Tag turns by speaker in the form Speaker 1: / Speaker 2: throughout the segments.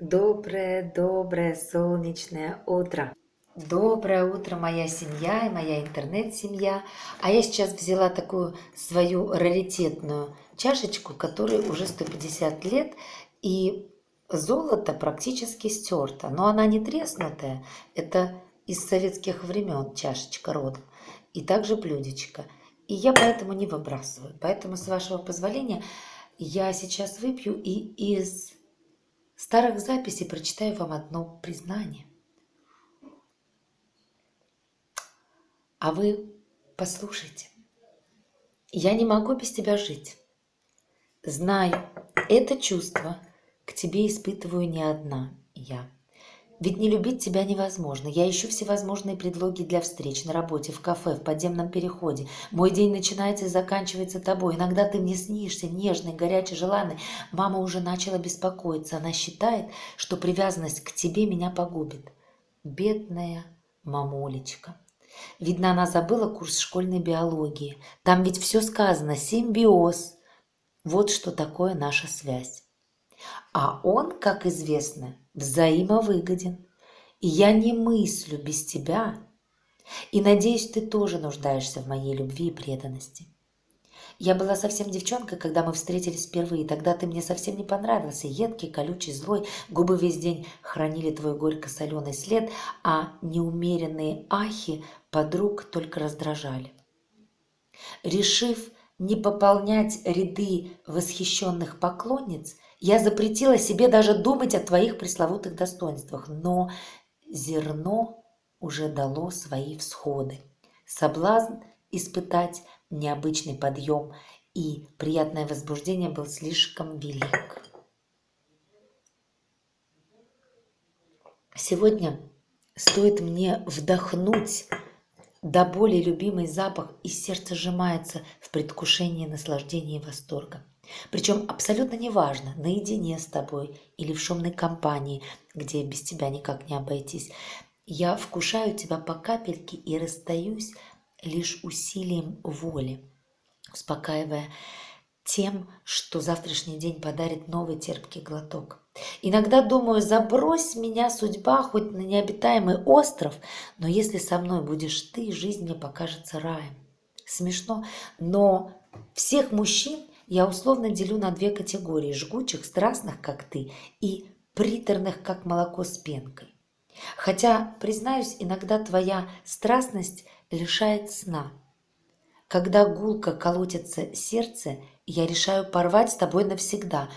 Speaker 1: Доброе, доброе солнечное утро. Доброе утро, моя семья и моя интернет-семья. А я сейчас взяла такую свою раритетную чашечку, которой уже 150 лет, и золото практически стерто. Но она не треснутая, это из советских времен чашечка родом. И также блюдечко. И я поэтому не выбрасываю. Поэтому, с вашего позволения, я сейчас выпью и из старых записей прочитаю вам одно признание. А вы послушайте. Я не могу без тебя жить. Знай, это чувство к тебе испытываю не одна я. Ведь не любить тебя невозможно. Я ищу всевозможные предлоги для встреч на работе, в кафе, в подземном переходе. Мой день начинается и заканчивается тобой. Иногда ты мне снишься, нежный, горячий, желанный. Мама уже начала беспокоиться. Она считает, что привязанность к тебе меня погубит. Бедная мамулечка. Видно, она забыла курс школьной биологии. Там ведь все сказано. Симбиоз. Вот что такое наша связь. А он, как известно, взаимовыгоден. И я не мыслю без тебя. И надеюсь, ты тоже нуждаешься в моей любви и преданности. Я была совсем девчонкой, когда мы встретились впервые. Тогда ты мне совсем не понравился. Едкий, колючий, злой. Губы весь день хранили твой горько-соленый след, а неумеренные ахи подруг только раздражали. Решив не пополнять ряды восхищенных поклонниц, я запретила себе даже думать о твоих пресловутых достоинствах, но зерно уже дало свои всходы. Соблазн испытать необычный подъем и приятное возбуждение был слишком велик. Сегодня стоит мне вдохнуть до боли любимый запах, и сердце сжимается в предвкушении наслаждения и восторга. Причем абсолютно неважно, наедине с тобой или в шумной компании, где без тебя никак не обойтись. Я вкушаю тебя по капельке и расстаюсь лишь усилием воли, успокаивая тем, что завтрашний день подарит новый терпкий глоток. Иногда думаю, забрось меня судьба хоть на необитаемый остров, но если со мной будешь ты, жизнь мне покажется раем. Смешно, но всех мужчин я условно делю на две категории – жгучих, страстных, как ты, и приторных, как молоко с пенкой. Хотя, признаюсь, иногда твоя страстность лишает сна. Когда гулко колотится сердце, я решаю порвать с тобой навсегда.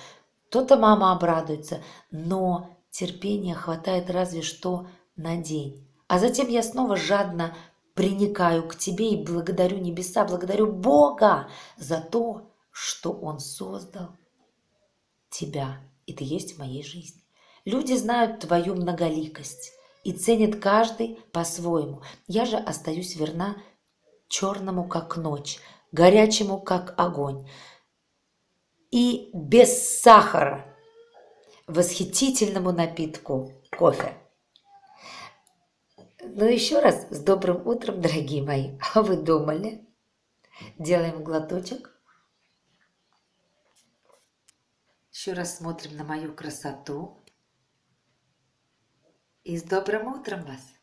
Speaker 1: То-то мама обрадуется, но терпения хватает разве что на день. А затем я снова жадно приникаю к тебе и благодарю небеса, благодарю Бога за то, что Он создал тебя, и ты есть в моей жизни. Люди знают твою многоликость и ценят каждый по-своему. Я же остаюсь верна черному, как ночь, горячему, как огонь, и без сахара восхитительному напитку кофе. Ну еще раз с добрым утром, дорогие мои. А вы думали? Делаем глоточек. Еще раз смотрим на мою красоту. И с добрым утром вас!